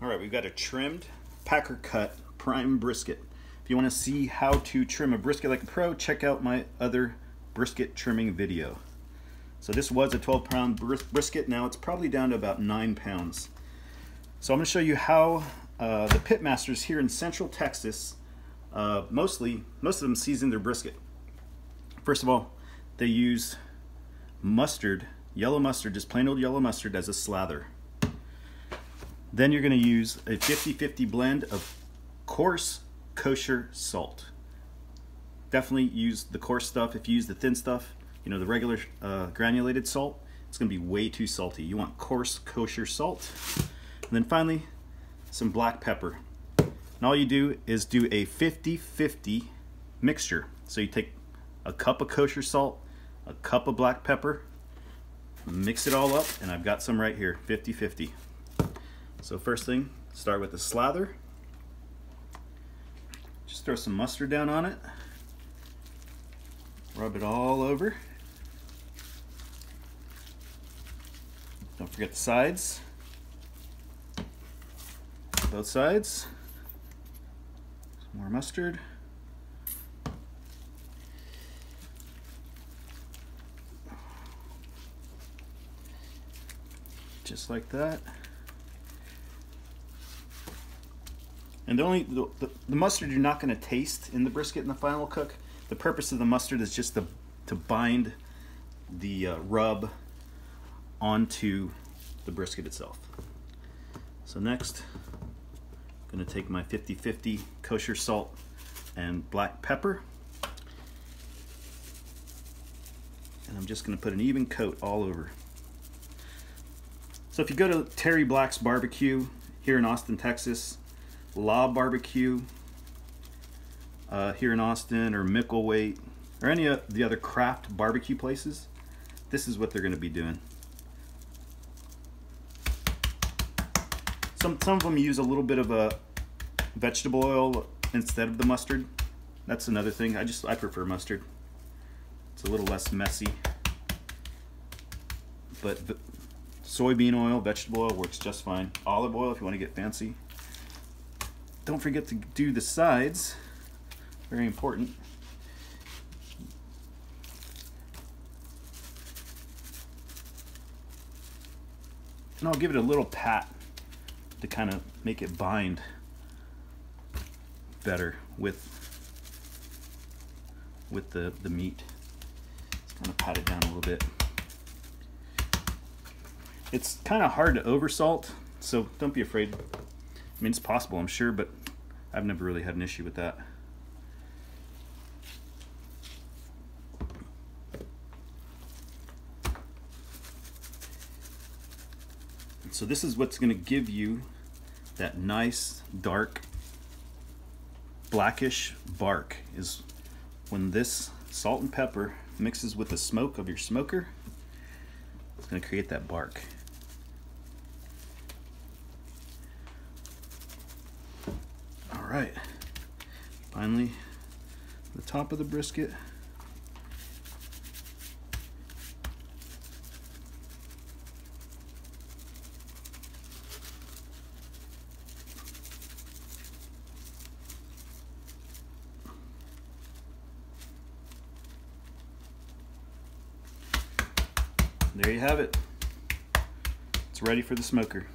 All right, we've got a trimmed Packer cut prime brisket. If you want to see how to trim a brisket like a pro, check out my other brisket trimming video. So this was a 12 pound brisket, now it's probably down to about nine pounds. So I'm gonna show you how uh, the pitmasters here in central Texas, uh, mostly, most of them season their brisket. First of all, they use mustard, yellow mustard, just plain old yellow mustard as a slather. Then you're going to use a 50-50 blend of coarse kosher salt. Definitely use the coarse stuff. If you use the thin stuff, you know, the regular uh, granulated salt, it's going to be way too salty. You want coarse kosher salt. And then finally, some black pepper. And all you do is do a 50-50 mixture. So you take a cup of kosher salt, a cup of black pepper, mix it all up, and I've got some right here, 50-50. So first thing, start with the slather. Just throw some mustard down on it. Rub it all over. Don't forget the sides. Both sides. Some more mustard. Just like that. And the only the, the, the mustard you're not going to taste in the brisket in the final cook. The purpose of the mustard is just to, to bind the uh, rub onto the brisket itself. So next, I'm going to take my 50-50 kosher salt and black pepper. And I'm just going to put an even coat all over. So if you go to Terry Black's Barbecue here in Austin, Texas, La Barbecue uh, here in Austin or Micklethwait or any of the other craft barbecue places, this is what they're going to be doing. Some, some of them use a little bit of a vegetable oil instead of the mustard. That's another thing. I just I prefer mustard. It's a little less messy. But soybean oil, vegetable oil works just fine. Olive oil if you want to get fancy. Don't forget to do the sides. Very important. And I'll give it a little pat to kind of make it bind better with with the, the meat. Just kind of pat it down a little bit. It's kind of hard to oversalt, so don't be afraid. I mean, it's possible, I'm sure, but I've never really had an issue with that. So this is what's going to give you that nice dark blackish bark is when this salt and pepper mixes with the smoke of your smoker it's going to create that bark right, finally, the top of the brisket. There you have it. It's ready for the smoker.